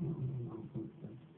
なるほど。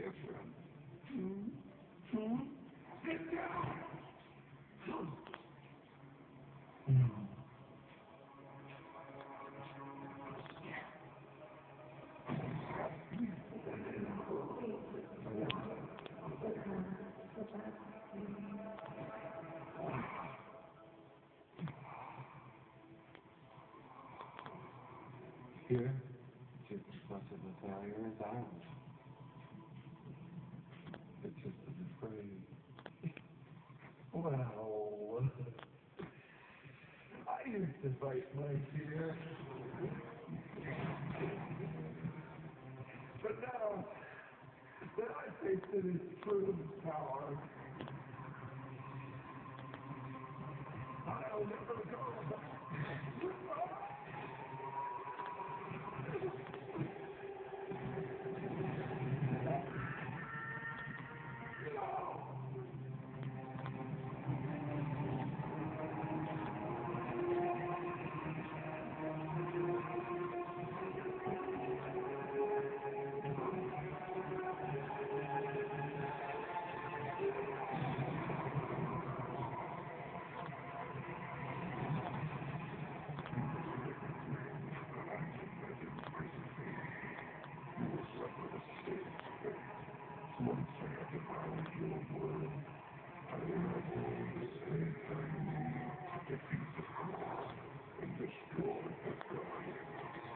different? Hmm? Hmm? Sit down. Here, just as much of a failure as I was. It's just as afraid. Well, I used to fight my fear. But now, that I tasted its true power, I'll never go back. destroy the dying.